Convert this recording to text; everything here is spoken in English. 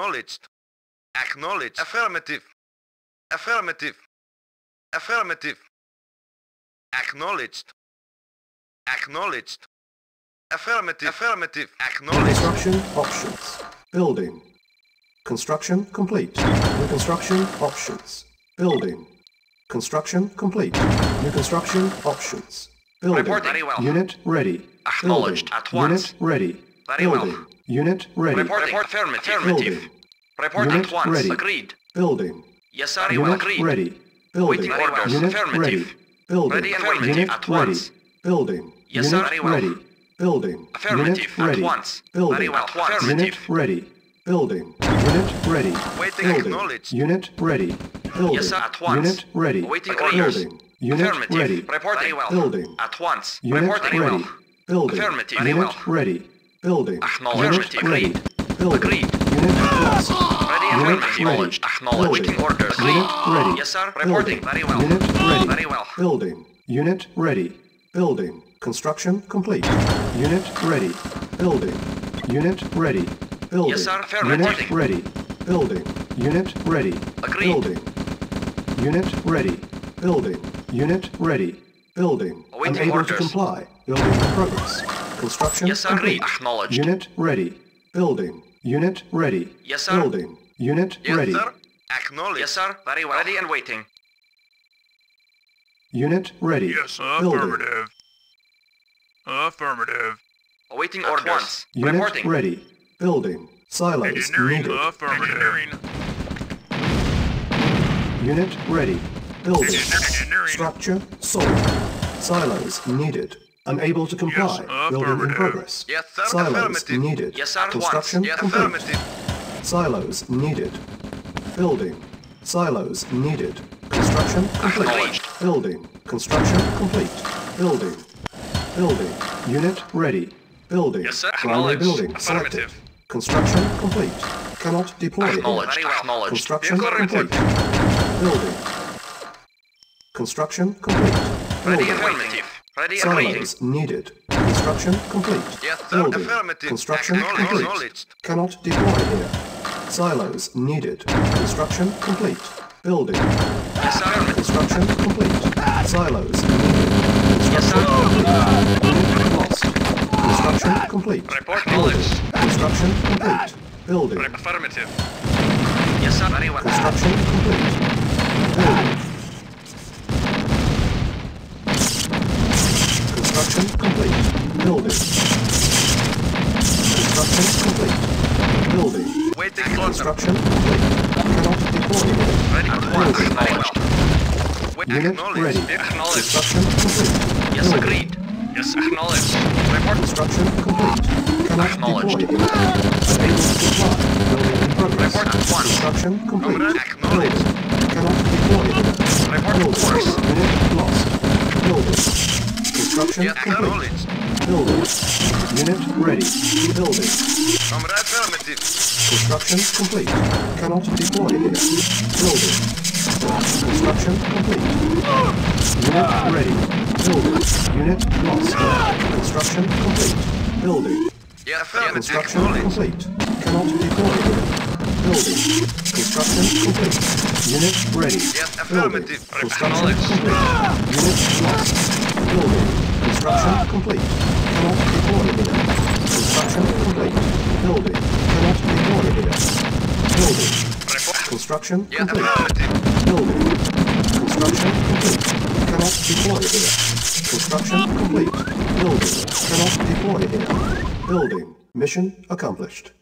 Acknowledged. Acknowledged. Affirmative. Affirmative. Affirmative. Acknowledged. Acknowledged. Affirmative. Affirmative. Acknowledged. Construction options. Building. Construction complete. New construction options. Building. Construction complete. New construction options. Building. Report very well. Unit ready. Acknowledged Building. at once. Unit ready. Very well. Building. Unit ready. Report, report affirmative. affirmative. Building. Report Unit at once. ready. Agreed. Building. Yes, sir. Well. Unit Agreed. ready. Building. Waiting orders. Unit Affirmative. ready. Building. Ready affirmative. Unit At ready. once. Building. Yes, sir. Unit Very well. ready. Building. Affirmative. Unit At ready. once. Building. Very well. At once. Unit ready. Building. Unit ready. Waiting Building. acknowledged. Unit ready. Building. Yes, sir. At once. Unit ready. Awaiting Building. Unit affirmative. ready. Reporting. Very well. Building. At once. Unit Reporting. Ready. well. Building. Affirmative. Very Unit well. ready. Building. Acknowledged. Unit ready. Agreed. Building. Agreed. Unit lost. Ready Unit affirmative. ready. Acknowledged. Acknowledged. Building. Waiting orders. Unit ready. Yes, sir. Reporting. Building. Very well. Unit ready. Very well. Building. Unit ready. Building. Construction complete. Unit ready. Building. Unit ready. Building. Yes, sir. Affirmative. Unit ready. Building. Unit ready. Agreed. Building. Unit ready. Building. Unit ready. Building. Awaiting Unable to comply. Building in progress. Construction Yes, sir. complete. Agreed. Acknowledged. Unit ready. Building. Unit ready. Yes, sir. Building. Unit Yes, ready. sir. Acknowledged. Yes, sir. Very well. Ready and waiting. Unit ready. Yes, Building. affirmative. Affirmative. Awaiting At orders. once. Unit Reporting. ready. Building. Silos Engineering. needed. Affirmative. Unit ready. Building. Engineering. Structure sold. Silos needed. Unable to comply. Yes, Building in progress. Yes, sir. Silos needed. Yes, sir. Construction. Yes, complete. Silos needed. Building. Silos needed. Construction complete. Building. Construction complete. Building. Building. Unit ready. Building. Yes, sir. Primary building selected. Construction complete. Cannot deploy here. Acknowledged. Acknowledged. Construction complete. Building. Construction complete. Ready Building. Ready. Silos needed. Construction complete. Yes, sir. Building. Affirmative. Construction Acknowledged. complete. Cannot deploy here. Silos needed. Construction complete. Building. Yes, sir. Construction complete. Silos needed. Yes, Construction complete. Lost. Construction complete. Report Building. acknowledged. Construction complete. Building. Affirmative. Yes, sir. Very well. Construction complete. Construction complete. Building. Construction complete. Building. Waiting. Construction complete. Cannot deploy. Ready once. Acknowledged. Unit ready. Acknowledged. Construction complete. Yes, Building. agreed. Yes, acknowledged. Report. Construction complete. Cannot Acknowledged. deploy here. Unable to comply. Building in progress. Report at once. Construction complete. Comrade, acknowledged. Building. Cannot deploy here. Report Building. of course. Unit lost. Building. Construction Yes, complete. acknowledged. Building. Unit ready. Building. Comrade affirmative. Construction complete. Cannot deploy here. Building. Construction complete. Unit ready. Building. Unit lost. Construction complete. Building. Yes, affirmative. Construction complete. Cannot deploy here. Building. Construction complete. Unit ready. Yes, Building. affirmative. Construction complete. Unit lost. Building. Construction complete. Cannot deploy here. Construction complete. Building. Cannot deploy here. Building. Construction complete. Building. Construction complete. Cannot deploy here. Construction complete. Building. Cannot deploy here. Building. Mission accomplished.